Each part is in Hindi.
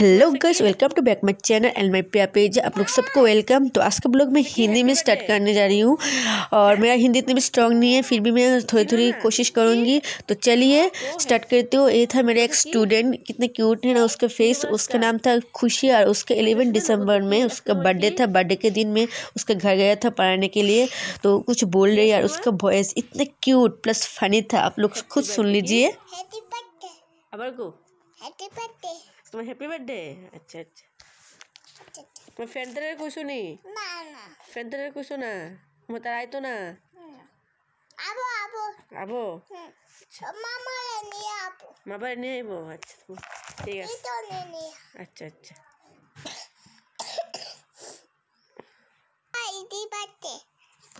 Hello guys welcome to back my channel and my प्या पेज आप लोग सबको वेलकम तो आज का ब्लॉग मैं हिंदी में स्टार्ट करने जा रही हूँ। और मेरा हिंदी इतनी भी स्ट्रांग नहीं है फिर भी मैं थोड़ी थोड़ी कोशिश करूँगी। तो चलिए स्टार्ट करते हो। ये था मेरा एक स्टूडेंट कितने क्यूट है ना उसका फेस उसका नाम था खुशी और उसका एलेवन दिसंबर में उसका बर्थडे था बर्थडे के दिन में उसका घर गया था पढ़ाने के लिए। तो कुछ बोल रही यार उसका वॉइस इतना क्यूट प्लस फनी था। आप लोग खुद सुन लीजिए। তোমার হ্যাপি বার্থডে আচ্ছা আচ্ছা তোমার ফ্রেন্ডদের কইছো নি না না ফ্রেন্ডদের কইছো না মতো আইতো না আবো আবো আবো মামা নিয়ে আবো মামা নিয়ে আবো আচ্ছা ঠিক আছে আচ্ছা আচ্ছা আইডি বার্থডে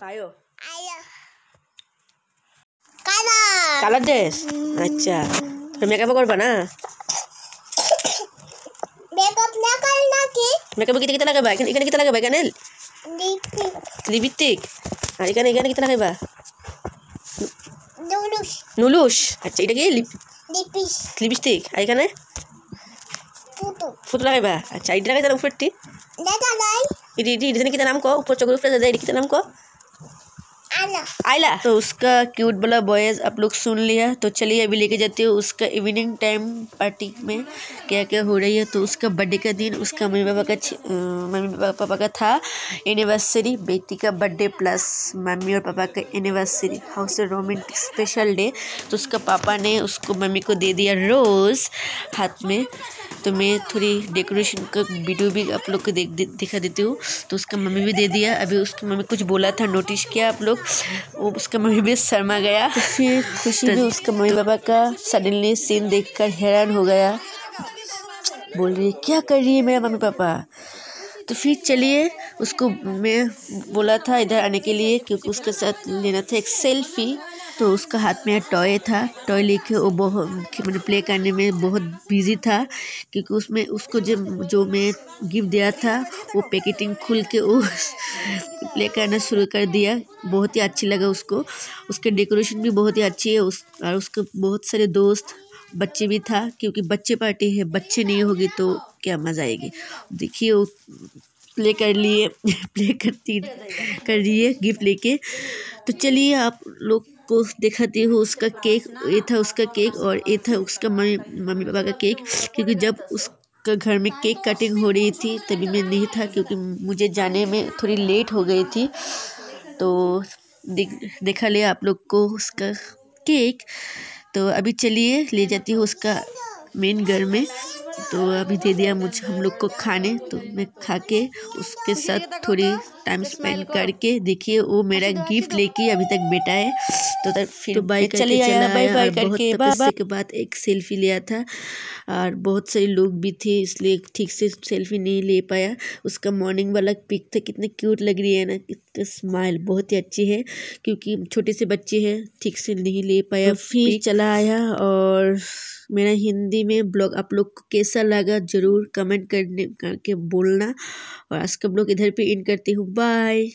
আয়ো আয়ো কালার কালার ড্রেস আচ্ছা মেকআপ করবা না মেকআপে কিতে কিতে লাগাবা এখানে এখানে কিতে লাগাবা এখানে লিপস্টিক আর এখানে এখানে কিতে লাগাবা নুলুস আচ্ছা এটা কি লিপস্টিক আর এখানে ফুটো লাগাইবা আচ্ছা এটা লাগাই তার উপরটি এটা এটা নাম কো উপর চোখের উপরে দাদা এটা কিতে নাম কো आयला तो उसका क्यूट वाला बॉयज़ आप लोग सुन लिया। तो चलिए अभी लेके जाते हो उसका इवनिंग टाइम पार्टी में। क्या क्या हो रही है? तो उसका बर्थडे का दिन, उसका मम्मी पापा का मम्मी पापा का था एनिवर्सरी बेटी का बर्थडे प्लस मम्मी और पापा का anniversary house romantic special day तो उसका पापा ने उसको मम्मी को दे दिया रोज़ हाथ में। तो मैं थोड़ी डेकोरेशन का वीडियो भी आप लोग को देख दे- दिखा देती हूँ। तो उसका मम्मी भी दे दिया। अभी उसकी मम्मी कुछ बोला था नोटिस किया आप लोग। वो उसका मम्मी भी शर्मा गया। तो फिर खुशी भी उसका मम्मी पापा का सडनली सीन देखकर हैरान हो गया। बोल रही है क्या कर रही है मेरा मम्मी पापा? तो फिर चलिए उसको मैं बोला था इधर आने के लिए क्योंकि उसके साथ लेना था एक सेल्फी तो उसका हाथ में टॉय था। टॉय लेके वो बहुत मैंने प्ले करने में बहुत बिज़ी था क्योंकि उसमें, उसको जब, जो मैं गिफ्ट दिया था, वो पैकेटिंग खुल के वो प्ले करना शुरू कर दिया। बहुत ही अच्छी लगा उसको। उसके डेकोरेशन भी बहुत ही अच्छी है। उस, और उसके बहुत सारे दोस्त, बच्चे भी था क्योंकि बच्चे पार्टी है। बच्चे नहीं होगी तो क्या मज़ा आएगी। देखिए प्ले कर लिए प्ले करती, कर रही गिफ्ट लेके। तो चलिए आप लोग को दिखाती हूँ उसका केक, ये था उसका केक और ये था उसका मम्मी मम्मी पापा का केक, क्योंकि जब उसका घर में केक कटिंग हो रही थी तभी मैं नहीं था क्योंकि मुझे जाने में थोड़ी लेट हो गई थी। तो दिखा लिया आप लोग को उसका केक। तो अभी चलिए, ले जाती हूँ उसका मेन घर में। तो अभी दे दिया मुझे हम लोग को खाने तो मैं खा के उसके साथ थोड़ी टाइम स्पेंड करके देखिए वो मेरा गिफ्ट लेके अभी तक बेटा है तो फिर बाइक चले आया, बाय बाय करके। के बाद एक सेल्फी लिया था और बहुत सारे लोग भी थे इसलिए ठीक से सेल्फी नहीं ले पाया। उसका मॉर्निंग वाला पिक था कितने क्यूट लग रही है ना इसका स्माइल बहुत ही अच्छी है क्योंकि छोटे से बच्चे हैं ठीक से नहीं ले पाया फिर चला आया और मेरा हिंदी में ब्लॉग आप लोग को कैसा लगा ज़रूर कमेंट करने करके बोलना। और आज का ब्लॉग इधर पे इन करती हूँ। बाय